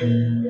Música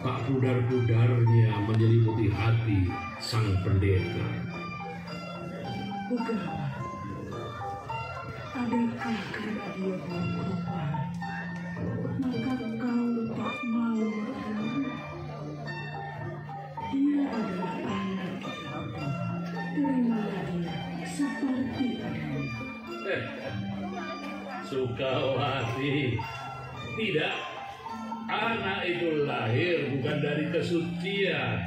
Tak pudar-pudarnya menyelimuti hati sang pendeta. Begawan, adakah karena dia belum berubah, maka kau tak mau menerima? Dia adalah anak kita. Terimalah dia seperti adanya. Eh, Sukawati, tidak. Anak itu lahir bukan dari kesucian,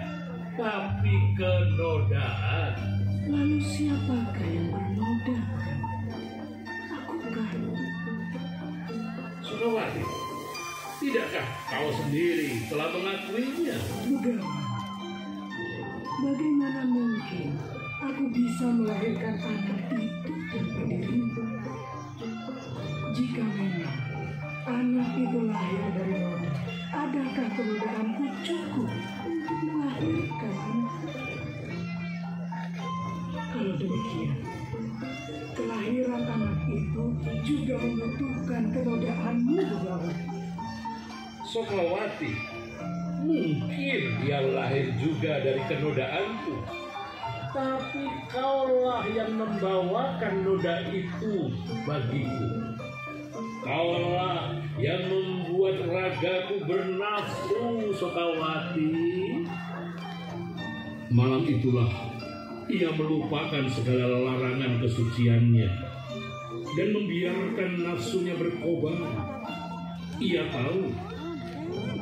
tapi kenodaan. Lalu siapakah yang bernoda? Aku kan. Sukawati, tidakkah kau sendiri telah mengakuinya? Begawan, bagaimana mungkin aku bisa melahirkan anak itu tanpa dirimu? Jika memang anak itu lahir dari adakah kemudahanku cukup untuk melahirkan? Kalau demikian, kelahiran anak itu juga membutuhkan kenodaanmu, Begawan. Sokawati, mungkin dia lahir juga dari kenodaanku. Tapi kaulah yang membawakan noda itu bagiku. Kaulah yang membuat ragaku bernafsu, Sokawati. Malam itulah ia melupakan segala larangan kesuciannya dan membiarkan nafsunya berkobar. Ia tahu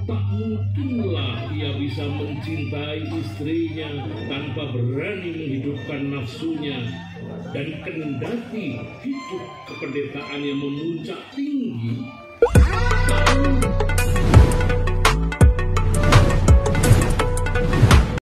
tak mungkinlah ia bisa mencintai istrinya tanpa berani menghidupkan nafsunya dan kendati hidup kependetaan yang memuncak tinggi. Ooh.